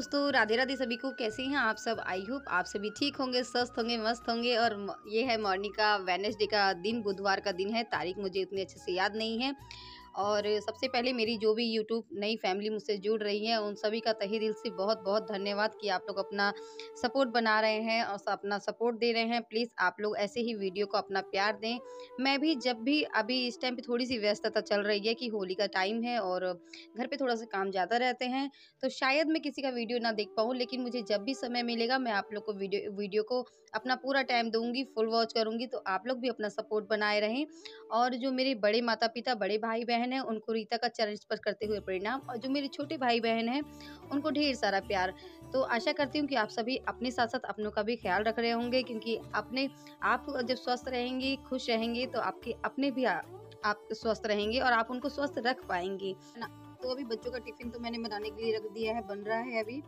दोस्तों, राधे राधे सभी को कैसे हैं आप सब? आई होप आप सभी ठीक होंगे, स्वस्थ होंगे, मस्त होंगे और ये है मॉर्निंग का वेनसडे का दिन, बुधवार का दिन है। तारीख मुझे इतनी अच्छे से याद नहीं है। और सबसे पहले मेरी जो भी यूट्यूब नई फैमिली मुझसे जुड़ रही है, उन सभी का तहे दिल से बहुत बहुत धन्यवाद कि आप लोग अपना सपोर्ट बना रहे हैं और अपना सपोर्ट दे रहे हैं। प्लीज़ आप लोग ऐसे ही वीडियो को अपना प्यार दें। मैं भी जब भी, अभी इस टाइम पर थोड़ी सी व्यस्तता चल रही है कि होली का टाइम है और घर पर थोड़ा सा काम ज़्यादा रहते हैं तो शायद मैं किसी का वीडियो ना देख पाऊँ, लेकिन मुझे जब भी समय मिलेगा, मैं आप लोग को वीडियो वीडियो को अपना पूरा टाइम दूँगी फुल वॉच करूँगी तो आप लोग भी अपना सपोर्ट बनाए रहें। और जो मेरे बड़े माता पिता बड़े भाई बहन बहन है उनको रीता का चरण स्पर्श करते हुए परिणाम और जो मेरे छोटे भाई बहन हैं उनको ढेर सारा प्यार। तो आशा करती हूँ कि आप सभी अपने साथ साथ अपनों का भी ख्याल रख रहे होंगे क्योंकि अपने आप जब स्वस्थ रहेंगे खुश रहेंगे तो आपके अपने भी आ, आप स्वस्थ रहेंगे और आप उनको स्वस्थ रख पाएँगे। तो अभी बच्चों का टिफ़िन तो मैंने बनाने के लिए रख दिया है बन रहा है अभी।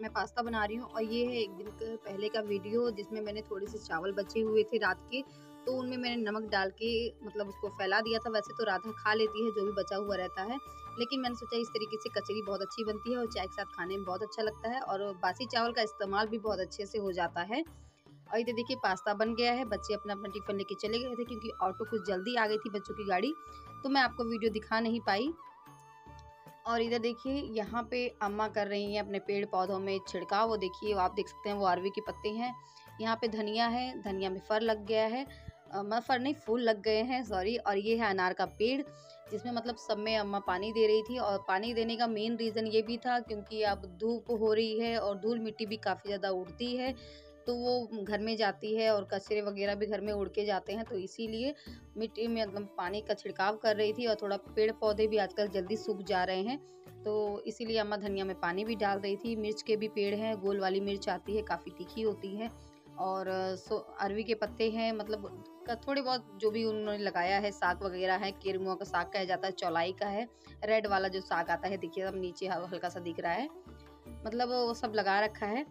मैं पास्ता बना रही हूँ और ये है एक दिन पहले का वीडियो जिसमें मैंने थोड़े से चावल बचे हुए थे रात के। तो उनमें मैंने नमक डाल के मतलब उसको फैला दिया था। वैसे तो राधा खा लेती है, जो भी बचा हुआ रहता है। लेकिन मैंने सोचा इस तरीके से कचरी बहुत अच्छी बनती है और चाय के साथ खाने में बहुत अच्छा लगता है और बासी चावल का इस्तेमाल भी बहुत अच्छे से हो जाता है। और इधर देखिए पास्ता बन गया है। बच्चे अपना अपना टिफ़िन लेके चले गए थे क्योंकि ऑटो कुछ जल्दी आ गई थी बच्चों की गाड़ी तो मैं आपको वीडियो दिखा नहीं पाई। और इधर देखिए, यहाँ पे अम्मा कर रही हैं अपने पेड़ पौधों में छिड़काव। वो देखिए, आप देख सकते हैं, वो आरवी के पत्ते हैं। यहाँ पे धनिया है, धनिया में फर लग गया है। फर नहीं, फूल लग गए हैं सॉरी और ये है अनार का पेड़, जिसमें मतलब सब में अम्मा पानी दे रही थी, और पानी देने का मेन रीज़न ये भी था, क्योंकि अब धूप हो रही है, और धूल मिट्टी भी काफ़ी ज़्यादा उड़ती है तो वो घर में जाती है, और कचरे वगैरह भी घर में उड़ के जाते हैं तो इसीलिए मिट्टी में एकदम पानी का छिड़काव कर रही थी, और थोड़ा पेड़ पौधे भी आजकल जल्दी सूख जा रहे हैं तो इसीलिए अम्मा धनिया में पानी भी डाल रही थी, मिर्च के भी पेड़ हैं, गोल वाली मिर्च आती है, काफ़ी तीखी होती है और सो, अरवी के पत्ते हैं मतलब थोड़े बहुत जो भी उन्होंने लगाया है, साग वगैरह है, केरमुआ का साग कहा जाता है, चौलाई का है, रेड वाला जो साग आता है, देखिए अब नीचे हल्का सा दिख रहा है मतलब वो सब लगा रखा है।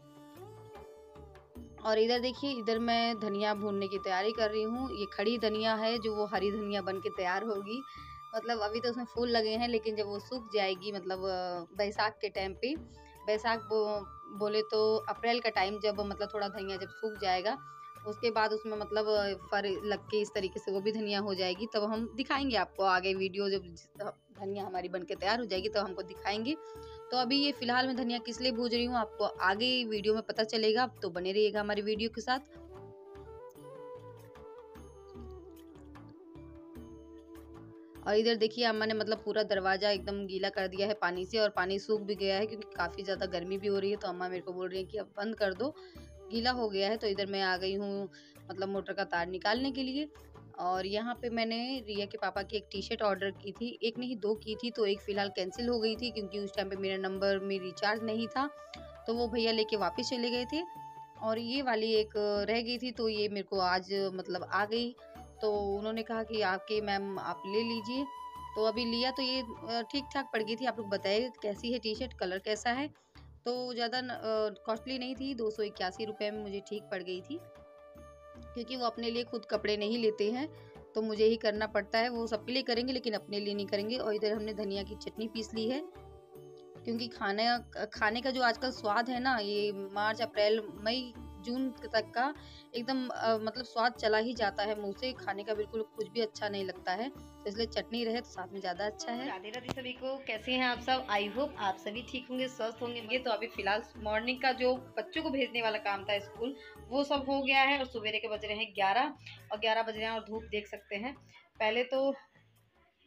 और इधर देखिए, इधर मैं धनिया भूनने की तैयारी कर रही हूँ, ये खड़ी धनिया है, जो वो हरी धनिया बन के तैयार होगी मतलब अभी तो उसमें फूल लगे हैं, लेकिन जब वो सूख जाएगी मतलब बैसाख के टाइम पे, बैसाख बोले तो अप्रैल का टाइम जब मतलब थोड़ा धनिया जब सूख जाएगा, उसके बाद उसमें मतलब फर लग के इस तरीके से वो भी धनिया हो जाएगी, तब हम दिखाएँगे आपको आगे वीडियो जब धनिया हमारी बन के तैयार हो जाएगी तो हमको दिखाएँगे। तो अभी ये फ़िलहाल मैं धनिया किस लिए भूज रही हूँ, आपको आगे वीडियो में पता चलेगा तो बने रहिएगा हमारी वीडियो के साथ। और इधर देखिए, अम्मा ने मतलब पूरा दरवाज़ा एकदम गीला कर दिया है पानी से और पानी सूख भी गया है क्योंकि काफ़ी ज़्यादा गर्मी भी हो रही है। तो अम्मा मेरे को बोल रही है कि, अब बंद कर दो, गीला हो गया है। तो इधर मैं आ गई हूँ मतलब मोटर का तार निकालने के लिए। और यहाँ पे मैंने रिया के पापा की एक टी शर्ट ऑर्डर की थी। एक नहीं, दो की थी तो एक फ़िलहाल कैंसिल हो गई थी क्योंकि उस टाइम पे मेरा नंबर में रिचार्ज नहीं था। तो वो भैया लेके वापस चले गए थे और ये वाली एक रह गई थी तो ये मेरे को आज मतलब आ गई। तो उन्होंने कहा कि आपके मैम आप ले लीजिए। तो अभी लिया तो ये ठीक ठाक पड़ गई थी। आप लोग बताइए कैसी है टी शर्ट कलर कैसा है? तो ज़्यादा कॉस्टली नहीं थी। दो सौ इक्यासी रुपये में मुझे ठीक पड़ गई थी। क्योंकि वो अपने लिए खुद कपड़े नहीं लेते हैं तो मुझे ही करना पड़ता है। वो सबके लिए करेंगे, लेकिन अपने लिए नहीं करेंगे। और इधर हमने धनिया की चटनी पीस ली है। क्योंकि खाने खाने का जो आजकल स्वाद है ना, ये मार्च, अप्रैल, मई जून तक का एकदम मतलब स्वाद चला ही जाता है। मुँह से खाने का बिल्कुल कुछ भी अच्छा नहीं लगता है तो इसलिए चटनी रहे तो साथ में ज़्यादा अच्छा है। राधे राधे सभी को, कैसे हैं आप सब? आई होप आप सभी ठीक होंगे, स्वस्थ होंगे। ये तो अभी फ़िलहाल मॉर्निंग का जो बच्चों को भेजने वाला काम था स्कूल, वो सब हो गया है और सुबेरे के बज रहे हैं ग्यारह, और ग्यारह बज रहे हैं और धूप देख सकते हैं। पहले तो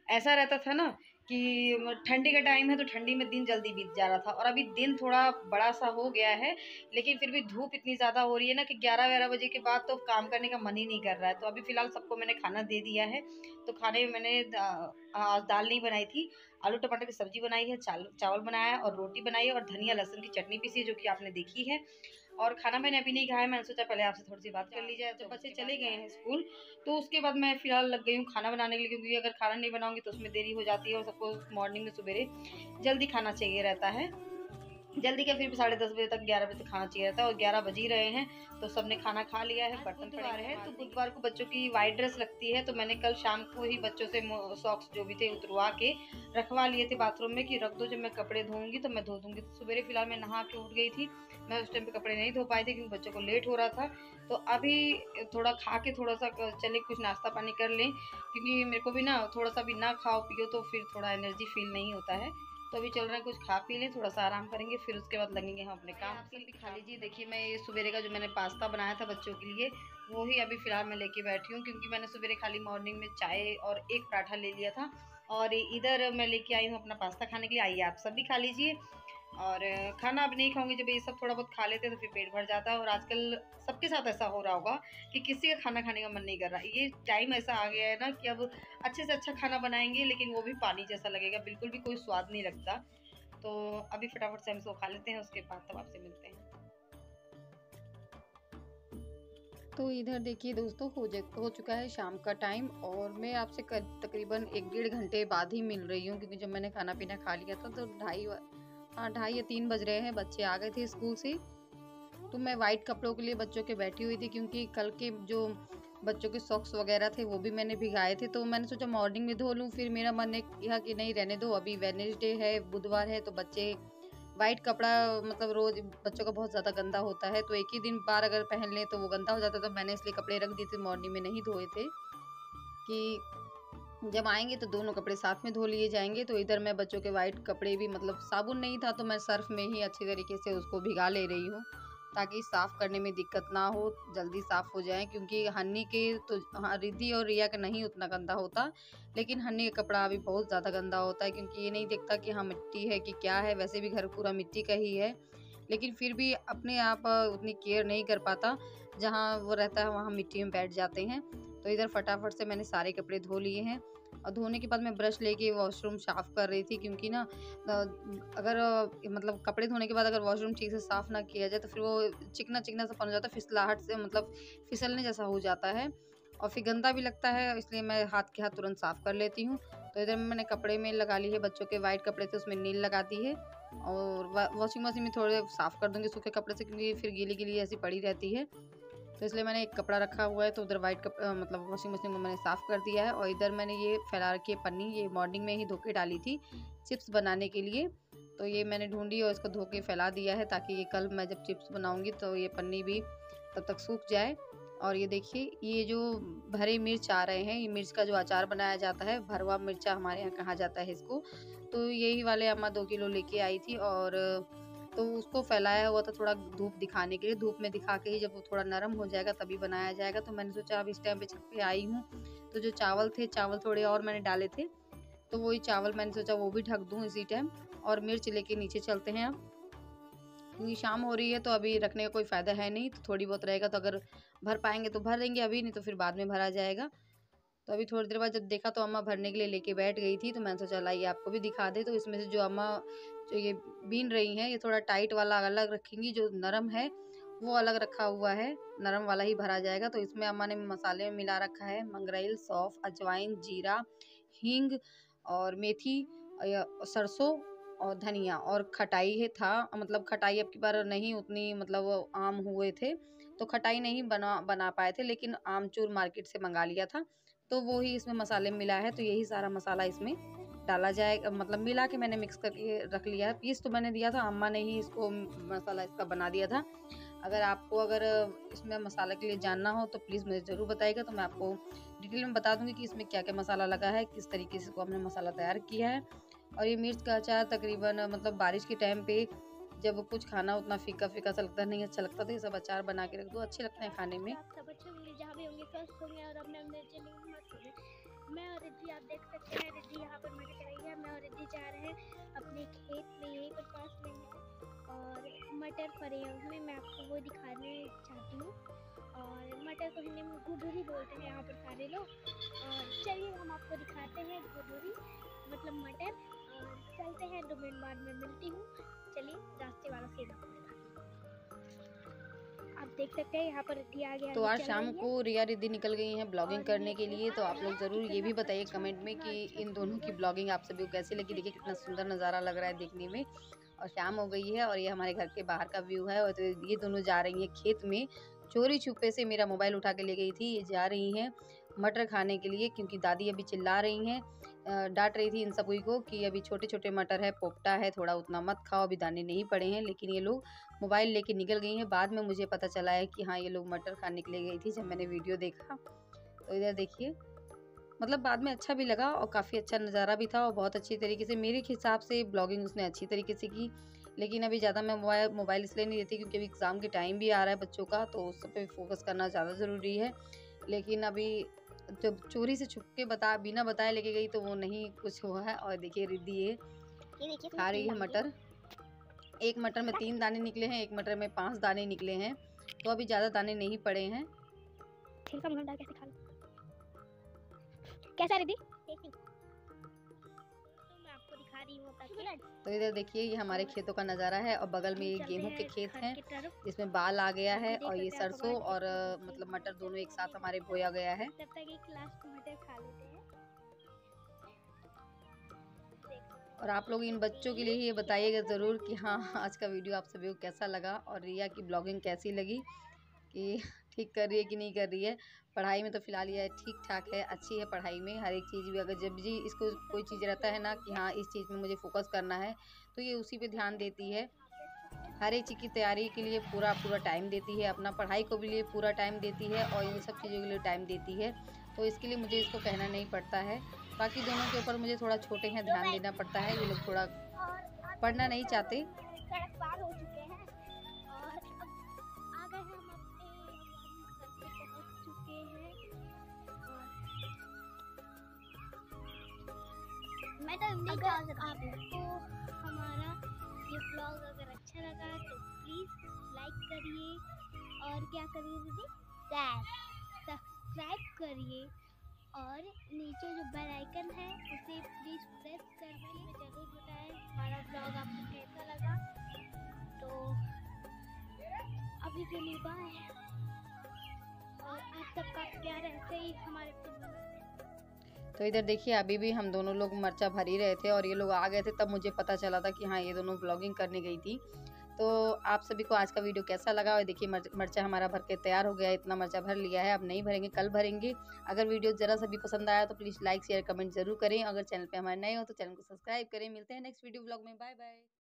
ऐसा रहता था ना कि ठंडी का टाइम है तो ठंडी में दिन जल्दी बीत जा रहा था और अभी दिन थोड़ा बड़ा सा हो गया है, लेकिन फिर भी धूप इतनी ज़्यादा हो रही है ना कि ग्यारह ग्यारह बजे के बाद तो काम करने का मन ही नहीं कर रहा है। तो अभी फ़िलहाल सबको मैंने खाना दे दिया है तो खाने में मैंने दाल नहीं बनाई थी आलू टमाटर की सब्ज़ी बनाई है चावल बनाया और रोटी बनाई है और धनिया लहसन की चटनी पीसी है जो कि आपने देखी है। और खाना मैंने अभी नहीं खाया, मैंने सोचा पहले आपसे थोड़ी सी बात कर ली जाए। तो बच्चे चले गए हैं स्कूल तो उसके बाद मैं फ़िलहाल लग गई हूँ खाना बनाने के लिए, क्योंकि अगर खाना नहीं बनाऊँगी तो उसमें देरी हो जाती है और सबको मॉर्निंग में सुबह जल्दी खाना चाहिए रहता है। जल्दी क्या फिर भी साढ़े दस बजे तक ग्यारह बजे तक खाना चाहिए था और ग्यारह बज ही रहे हैं तो सबने खाना खा लिया है बर्तन पड़े हैं। तो बुधवार को बच्चों की वाइट ड्रेस लगती है तो मैंने कल शाम को ही बच्चों से सॉक्स जो भी थे उतरवा के रखवा लिए थे बाथरूम में कि रख दो जब मैं कपड़े धोऊँगी तो मैं धो दूँगी। तो सवेरे फ़िलहाल मैं नहा के उठ गई थी मैं उस टाइम पे कपड़े नहीं धो पाई थी क्योंकि बच्चों को लेट हो रहा था। तो अभी थोड़ा खा के थोड़ा सा चले कुछ नाश्ता पानी कर लें क्योंकि मेरे को भी ना थोड़ा सा भी ना खाओ पियो तो फिर थोड़ा एनर्जी फील नहीं होता है। तो अभी चल रहा है, कुछ खा पी लें थोड़ा सा आराम करेंगे, फिर उसके बाद लगेंगे हम अपने काम। आप भी खा लीजिए देखिए मैं ये सवेरे का जो मैंने पास्ता बनाया था बच्चों के लिए, वो ही अभी फ़िलहाल मैं लेके बैठी हूँ, क्योंकि मैंने सवेरे खाली मॉर्निंग में चाय और एक पराठा ले लिया था। और इधर मैं लेके आई हूँ अपना पास्ता खाने के लिए। आइए आप सब भी खा लीजिए। और खाना अब नहीं खाऊँगी, जब ये सब थोड़ा बहुत खा लेते तो फिर पेट भर जाता है और आजकल सबके साथ ऐसा हो रहा होगा कि किसी का खाना खाने का मन नहीं कर रहा। ये टाइम ऐसा आ गया है ना कि अब अच्छे से अच्छा खाना बनाएँगे, लेकिन वो भी पानी जैसा लगेगा, बिल्कुल भी कोई स्वाद नहीं लगता। तो अभी फटाफट से हम इसको खा लेते हैं, उसके बाद तब आपसे मिलते हैं। तो इधर देखिए दोस्तों, हो हो चुका है शाम का टाइम और मैं आपसे तकरीबन एक डेढ़ घंटे बाद ही मिल रही हूँ, क्योंकि जब मैंने खाना पीना खा लिया था तो ढाई ढाई या तीन बज रहे हैं, बच्चे आ गए थे स्कूल से। तो मैं वाइट कपड़ों के लिए बच्चों के बैठी हुई थी क्योंकि कल के जो बच्चों के सॉक्स वगैरह थे, वो भी मैंने भिगाए थे। तो मैंने सोचा मॉर्निंग में धो लूँ, फिर मेरा मन ने किया कि नहीं, रहने दो, अभी वेनेसडे है, बुधवार है तो बच्चे वाइट कपड़ा मतलब रोज बच्चों का बहुत ज़्यादा गंदा होता है। तो एक ही दिन बार अगर पहन लें तो वो गंदा हो जाता तो मैंने इसलिए कपड़े रख दिए थे मॉर्निंग में नहीं धोए थे कि जब आएँगे तो दोनों कपड़े साथ में धो लिए जाएँगे तो इधर मैं बच्चों के वाइट कपड़े भी मतलब साबुन नहीं था तो मैं सर्फ में ही अच्छी तरीके से उसको भिगा ले रही हूँ, ताकि साफ़ करने में दिक्कत ना हो, जल्दी साफ़ हो जाए, क्योंकि हन्नी के तो हाँ रिद्धि और रिया का नहीं उतना गंदा होता, लेकिन हन्नी का कपड़ा अभी बहुत ज़्यादा गंदा होता है, क्योंकि ये नहीं देखता कि हाँ मिट्टी है कि क्या है, वैसे भी घर पूरा मिट्टी का ही है, लेकिन फिर भी अपने आप उतनी केयर नहीं कर पाता, जहाँ वो रहता है, वहाँ मिट्टी में बैठ जाते हैं तो इधर फटाफट से मैंने सारे कपड़े धो लिए हैं और धोने के बाद मैं ब्रश लेके वॉशरूम साफ़ कर रही थी क्योंकि ना अगर मतलब कपड़े धोने के बाद अगर वॉशरूम ठीक से साफ़ ना किया जाए तो फिर वो चिकना चिकना सा बन जाता है, फिसलाहट से मतलब फिसलने जैसा हो जाता है। और फिर गंदा भी लगता है, इसलिए मैं हाथ के हाथ तुरंत साफ़ कर लेती हूँ। तो इधर मैंने कपड़े में लगा ली है, बच्चों के वाइट कपड़े थे, उसमें नील लगा दी है। और वॉशिंग मशीन में थोड़े साफ़ कर दूँगी सूखे कपड़े से क्योंकि फिर गीली गीली ऐसी पड़ी रहती है। तो इसलिए मैंने एक कपड़ा रखा हुआ है तो उधर वाइट कप मतलब वॉशिंग मशीन को मैंने साफ़ कर दिया है और इधर मैंने ये फैला रखी है पन्नी, ये मॉर्निंग में ही धो के डाली थी चिप्स बनाने के लिए। तो ये मैंने ढूंढी और इसको धो के फैला दिया है ताकि ये कल मैं जब चिप्स बनाऊँगी तो ये पन्नी भी तब तक सूख जाए। और ये देखिए, ये जो भरे मिर्च आ रहे हैं, ये मिर्च का जो अचार बनाया जाता है, भरवा मिर्चा हमारे यहाँ कहा जाता है इसको तो यही वाले अम्मा दो किलो लेके आई थी और तो उसको फैलाया हुआ था थोड़ा धूप दिखाने के लिए। धूप में दिखा के ही जब वो थोड़ा नरम हो जाएगा तभी बनाया जाएगा। तो मैंने सोचा अब इस टाइम पे छत पे आई हूँ। तो जो चावल थे, चावल थोड़े और मैंने डाले थे। तो वही चावल मैंने सोचा वो भी ढक दूँ इसी टाइम और मिर्च लेके नीचे चलते हैं अब। क्योंकि शाम हो रही है तो अभी रखने का कोई फ़ायदा है नहीं तो थोड़ी बहुत रहेगा। तो अगर भर पाएँगे तो भर देंगे, अभी नहीं तो फिर बाद में भरा जाएगा। तो अभी थोड़ी देर बाद जब देखा तो अम्मा भरने के लिए लेके बैठ गई थी तो मैंने सोचा लाइए आपको भी दिखा दे। तो इसमें से जो अम्मा, जो ये बीन रही हैं, ये थोड़ा टाइट वाला अलग रखेंगी, जो नरम है, वो अलग रखा हुआ है, नरम वाला ही भरा जाएगा। तो इसमें अम्मा ने मसाले में मिला रखा है, मंगरेल, सौफ, अजवाइन, जीरा, हींग और मेथी सरसों और धनिया। और खटाई है, था मतलब खटाई अब की बार नहीं उतनी मतलब आम हुए थे तो खटाई नहीं बना बना पाए थे, लेकिन आमचूर मार्केट से मंगा लिया था। तो वो ही इसमें मसाले मिला है तो यही सारा मसाला इसमें डाला जाए मतलब मिला के मैंने मिक्स करके रख लिया है। पीस तो मैंने दिया था, अम्मा ने ही इसको मसाला इसका बना दिया था। अगर आपको अगर इसमें मसाला के लिए जानना हो तो प्लीज़ मुझे ज़रूर बताइएगा तो मैं आपको डिटेल में बता दूँगी कि इसमें क्या क्या मसाला लगा है, किस तरीके से इसको हमने मसाला तैयार किया है। और ये मिर्च का अचार तकरीबन मतलब बारिश के टाइम पे जब कुछ खाना उतना फीका फीका सा लगता नहीं अच्छा लगता तो ये सब अचार बना के रख दो, अच्छे लगते हैं खाने में। मैं और रिद्धि, आप देख सकते हैं, रिद्धि यहाँ पर मेरे रही है। मैं और रिद्धि जा रहे हैं अपने खेत में, यहीं पर पास में है। और मटर फरे हैं उसमें मैं आपको वो दिखाने चाहती हूँ। और मटर को हिंदी में गुडूरी बोलते हैं यहाँ पर सारे लोग। और चलिए हम आपको दिखाते हैं गुडूरी मतलब मटर। और चलते हैं, दो मिनट बाद में मिलती हूँ। चलिए, रास्ते वाला सीधा आप देख सकते हैं यहाँ पर दिया गया तो आज शाम को रिया रिद्धि निकल गई हैं ब्लॉगिंग करने के लिए तो आप लोग ज़रूर ये भी बताइए कमेंट में कि इन दोनों की ब्लॉगिंग आप सभी को कैसी लगी? देखिए कितना सुंदर नज़ारा लग रहा है देखने में। और शाम हो गई है और ये हमारे घर के बाहर का व्यू है और तो ये दोनों जा रही हैं खेत में। चोरी छुपे से मेरा मोबाइल उठा के ले गई थी ये जा रही हैं मटर खाने के लिए क्योंकि दादी अभी चिल्ला रही हैं। डांट रही थी इन सभी को कि अभी छोटे छोटे मटर है, पोपटा है, थोड़ा उतना मत खाओ, अभी दाने नहीं पड़े हैं, लेकिन ये लोग मोबाइल लेके निकल गई हैं। बाद में मुझे पता चला है कि हाँ ये लोग मटर खाने के लिए गई थी जब मैंने वीडियो देखा। तो इधर देखिए मतलब बाद में अच्छा भी लगा और काफ़ी अच्छा नज़ारा भी था और बहुत अच्छी तरीके से, मेरे हिसाब से ब्लॉगिंग उसने अच्छी तरीके से की। लेकिन अभी ज़्यादा मैं मोबाइल मोबाइल इसलिए नहीं देती क्योंकि अभी एग्ज़ाम के टाइम भी आ रहा है बच्चों का तो उस पर फोकस करना ज़्यादा ज़रूरी है। लेकिन अभी जब चोरी से छुप के बता बिना बताए लेके गई तो वो नहीं कुछ हुआ है। और देखिए रिद्धि ये खा रही है मटर। एक मटर में तीन दाने निकले हैं एक मटर में पाँच दाने निकले हैं। तो अभी ज़्यादा दाने नहीं पड़े हैं। कैसे खा कैसा रिद्धि? तो इधर देखिए ये हमारे खेतों का नज़ारा है और बगल में ये गेहूँ के खेत हैं। जिसमें बाल आ गया है और ये सरसों और मतलब मटर दोनों एक साथ हमारे बोया गया है। और आप लोग इन बच्चों के लिए ये बताइएगा ज़रूर कि हाँ आज का वीडियो आप सभी को कैसा लगा और रिया की ब्लॉगिंग कैसी लगी कि ठीक कर रही है कि नहीं कर रही है। पढ़ाई में तो फ़िलहाल ये ठीक ठाक है, अच्छी है पढ़ाई में। हर एक चीज़ भी, अगर जब भी इसको कोई चीज़ रहता है ना कि हाँ इस चीज़ में मुझे फोकस करना है तो ये उसी पे ध्यान देती है। हर एक चीज़ की तैयारी के लिए पूरा पूरा टाइम देती है, अपना पढ़ाई को भी लिए पूरा टाइम देती है और इन सब चीज़ों के लिए टाइम देती है। तो इसके लिए मुझे इसको कहना नहीं पड़ता है। बाकी दोनों के ऊपर मुझे थोड़ा छोटे हैं, ध्यान देना पड़ता है। ये लोग थोड़ा पढ़ना नहीं चाहते। मैं तो अगर आपको हमारा ये ब्लॉग अगर अच्छा लगा तो प्लीज़ लाइक करिए। और क्या करिए दीदी? सब्सक्राइब करिए। और नीचे जो बेल आइकन है उसे प्लीज़ प्रेस करके ज़रूर बताएँ। हमारा ब्लॉग आपको कैसा लगा? तो अभी के लिए बाय और आप सबका प्यार ऐसे ही? हमारे तो इधर देखिए, अभी भी हम दोनों लोग मर्चा भर ही रहे थे और ये लोग आ गए थे, तब मुझे पता चला था कि हाँ ये दोनों ब्लॉगिंग करने गई थी। तो आप सभी को आज का वीडियो कैसा लगा? और देखिए मर्चा हमारा भर के तैयार हो गया है, इतना मर्चा भर लिया है, अब नहीं भरेंगे, कल भरेंगे। अगर वीडियो ज़रा सभी पसंद आया तो प्लीज़ लाइक शेयर कमेंट ज़रूर करें। अगर चैनल पर हमारे नए हो तो चैनल को सब्सक्राइब करें। मिलते हैं नेक्स्ट वीडियो ब्लॉग में। Bye bye